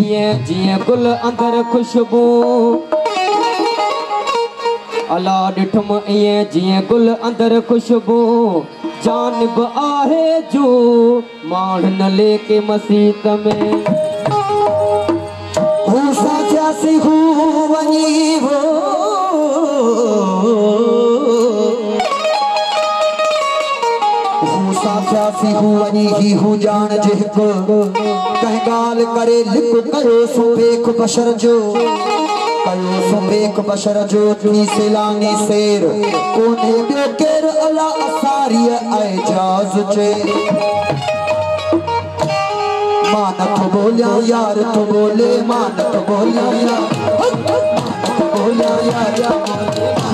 ईअं जीअं गुल अंदर ख़ुशबू। अला ॾिठुमि ईअं जीअं गुल अंदर ख़ुशबू। जानब आहे जो मान न लेके मसीत में। थियासीं हू वञी हू ॼाण जे हिकु ڳالهه ڪري لڪ ڪيو سو بيک بشر جو. ڪيو سو بيک بشر جو ٿي سيلاني شير. ڪونهي ٻيو ڪير الا اساريءَ اعجاز چي مان نٿو بوليان يار تو بولي مان نٿو بوليان يار. بوليان يار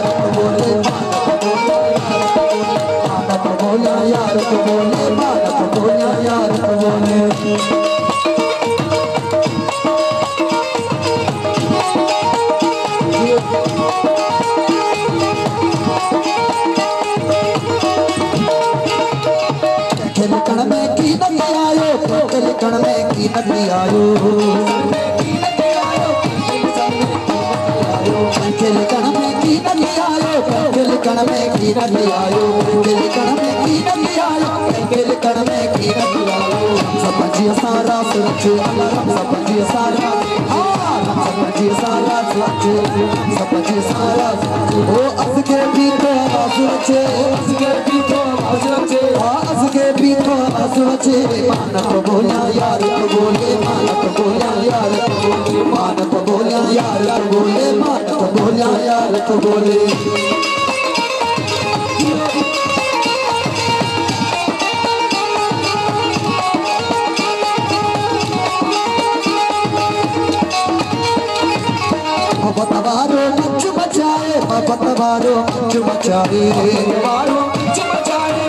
की नदी आयो खेल कण में की नदी आयो। खेल कण में की नदी आयो खेल कण में की नदी आयो। खेल कण में की नदी आयो खेल कण में की नदी आयो। सब जी सारा सुरच सब जी सारा सब जी सारा सुरच सब जी सारा ओ अस के भी तो सुरच अस के भी तो अस के भी सोचे मानक बोला यार बोले मानक बोला यार बोले मानक बोला यार बोले मानक बोला यार बोले पतवारो मच मचाए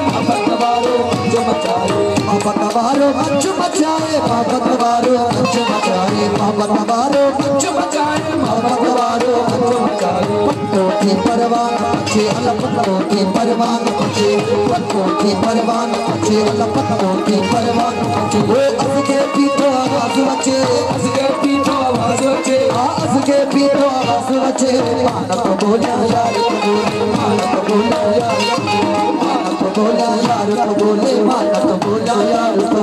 बचाए मोहब्बत वारो मुझ बचाए मोहब्बत वारो मुझ बचाए मोहब्बत वारो मुझ बचाए मोहब्बत वारो मुझ बचाए। पत्तों की परवान पछे अल पत्तों की परवान पछे पत्तों की परवान पछे अल पत्तों की परवान पछे वो अस के पीठो आवाज बचे अस के पीठो आवाज बचे। अस के पीठो आवाज बचे। मानक बोलिया यार मानक बोलिया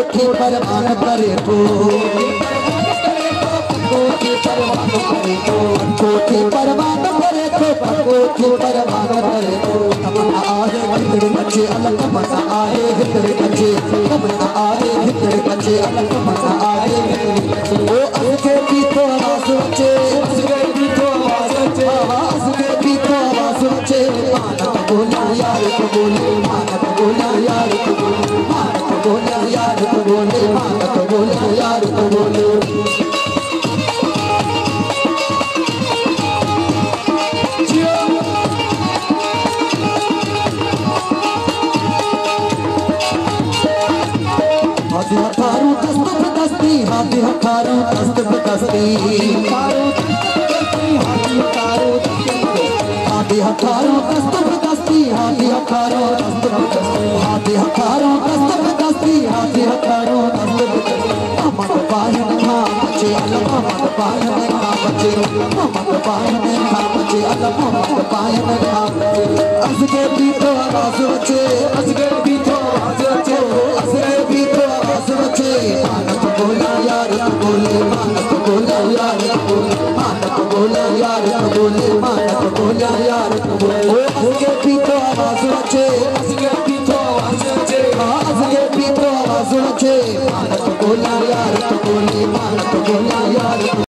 आवाज बचे आवाज बचे आवाज बचे मानक बोला यार तो बोले कोठी कोठी परवान करे तो कोठी कोठी परवान करे तो तमन्ना आए हितड़ बचे अलग मजा आए हितड़ बचे तमन्ना आए हितड़ बचे अलग मजा आए ओ असके भी तो आवाज बचे असके भी तो आवाज बचे असके भी तो आवाज बचे मानक बोला यार को बोला हाथी हकारो दस्त बदस्ती हाथी हकारो दस्त बदस्ती हाथी हकारो दस्त हाथी हकारो दस्त बदस्ती हाथी हकारो दस्त बदस्ती ममक पालन खा बचे बचे। ममक पालन खा बचे बचे।